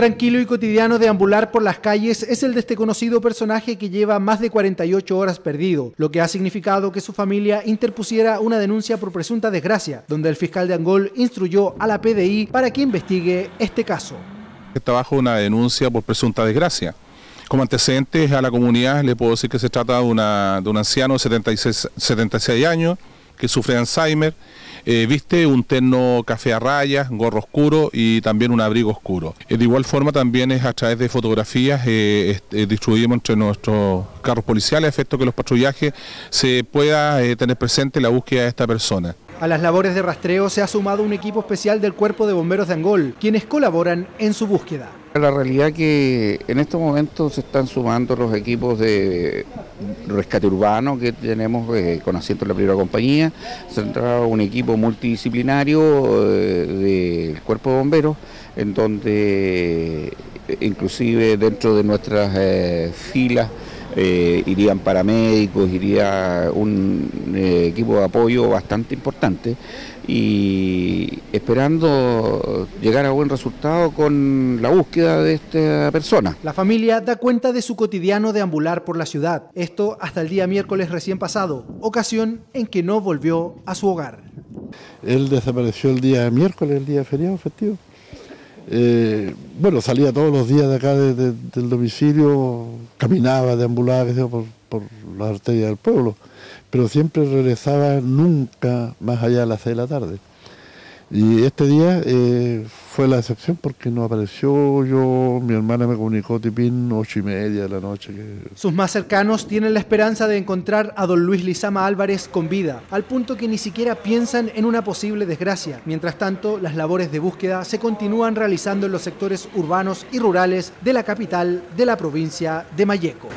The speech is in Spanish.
tranquilo y cotidiano deambular por las calles es el de este conocido personaje que lleva más de 48 horas perdido, lo que ha significado que su familia interpusiera una denuncia por presunta desgracia, donde el fiscal de Angol instruyó a la PDI para que investigue este caso. Está bajo una denuncia por presunta desgracia. Como antecedentes a la comunidad le puedo decir que se trata de, una, de un anciano de 76, 76 años que sufre Alzheimer, eh, viste un terno café a rayas, gorro oscuro y también un abrigo oscuro. Eh, de igual forma también es a través de fotografías eh, distribuimos entre nuestros carros policiales, a efecto que los patrullajes se pueda tener presente la búsqueda de esta persona. A las labores de rastreo se ha sumado un equipo especial del Cuerpo de Bomberos de Angol, quienes colaboran en su búsqueda. La realidad que en estos momentos se están sumando los equipos de rescate urbano que tenemos eh, con asiento en la primera compañía, se ha entrado un equipo multidisciplinario eh, del Cuerpo de Bomberos, en donde eh, inclusive dentro de nuestras filas eh, irían paramédicos, iría un eh, equipo de apoyo bastante importante y esperando llegar a buen resultado con la búsqueda de esta persona. La familia da cuenta de su cotidiano de ambular por la ciudad, esto hasta el día miércoles recién pasado, ocasión en que no volvió a su hogar. Él desapareció el día miércoles, el día feriado festivo. Eh, bueno, salía todos los días de acá del domicilio, caminaba, deambulaba por, por las arterias del pueblo, pero siempre regresaba nunca más allá de las seis de la tarde. Y este día eh, fue la excepción porque no apareció yo, mi hermana me comunicó tipín ocho y media de la noche. Sus más cercanos tienen la esperanza de encontrar a don Luis Lizama Álvarez con vida, al punto que ni siquiera piensan en una posible desgracia. Mientras tanto, las labores de búsqueda se continúan realizando en los sectores urbanos y rurales de la capital de la provincia de Mayeco.